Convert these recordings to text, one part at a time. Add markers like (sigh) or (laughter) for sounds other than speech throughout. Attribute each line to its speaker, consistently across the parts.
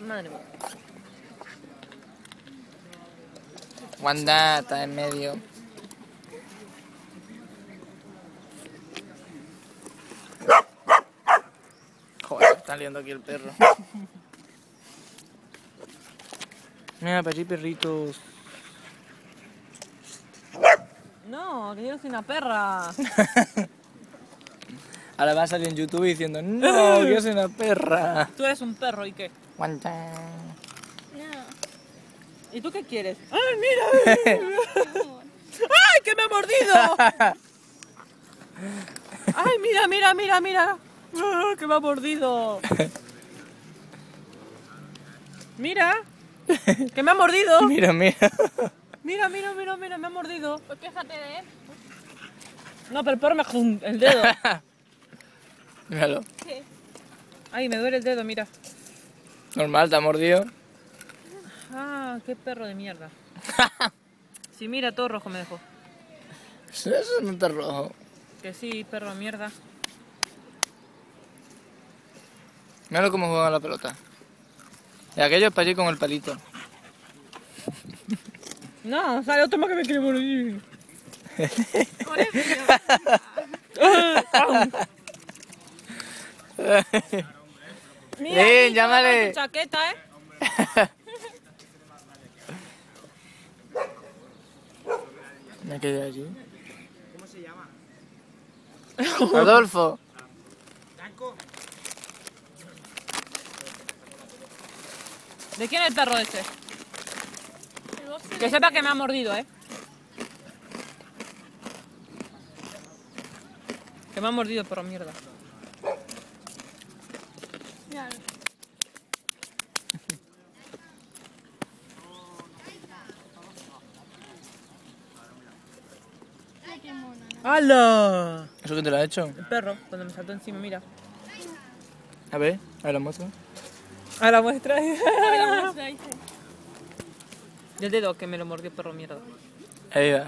Speaker 1: Madre mía.
Speaker 2: Wanda está en medio. Joder, está liando aquí el perro. Mira, para allí perritos.
Speaker 1: No, que yo soy una perra. (laughs)
Speaker 2: Ahora va a salir en YouTube diciendo, no, que yo soy una perra.
Speaker 1: Tú eres un perro y qué. ¿Y tú qué quieres? ¡Ay, mira! ¡Ay, que me ha mordido! ¡Ay, mira, mira, mira, mira! ¡Ah, ¡Que me ha mordido! Mira, que me ha mordido. (laughs)
Speaker 2: Mira, mira.
Speaker 1: Mira, mira, mira, mira, me ha mordido. Pues quéjate de él. No, pero el perro me el dedo. (laughs)
Speaker 2: Míralo.
Speaker 1: Ay, me duele el dedo, mira.
Speaker 2: Normal, te ha mordido.
Speaker 1: Ah, qué perro de mierda. (laughs) Sí, mira, todo rojo me dejó.
Speaker 2: Eso no está rojo.
Speaker 1: Que sí, perro de mierda.
Speaker 2: Míralo cómo juega la pelota. Y aquello es para allí con el palito. (laughs)
Speaker 1: No, sale otro más que me quiere morir. (laughs) (laughs) Mira,
Speaker 2: llámale.
Speaker 1: tu chaqueta, ¿eh? (laughs)
Speaker 2: Me quedé allí. ¿Cómo se llama? (laughs) Adolfo.
Speaker 1: ¿De quién es el perro ese? Que sepa que me ha mordido, ¿eh? Que me ha mordido, perro mierda. ¡Hala!
Speaker 2: ¿Eso que te lo ha hecho?
Speaker 1: El perro, cuando me saltó encima, mira.
Speaker 2: A ver, a ver la muestra.
Speaker 1: A la muestra. (laughs) y el dedo que me lo mordió perro mierda.
Speaker 2: Ahí va.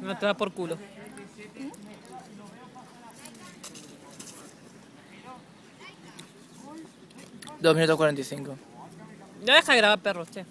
Speaker 1: Me te da por culo.
Speaker 2: Dos minutos cuarenta y cinco.
Speaker 1: Ya deja de grabar perros, che.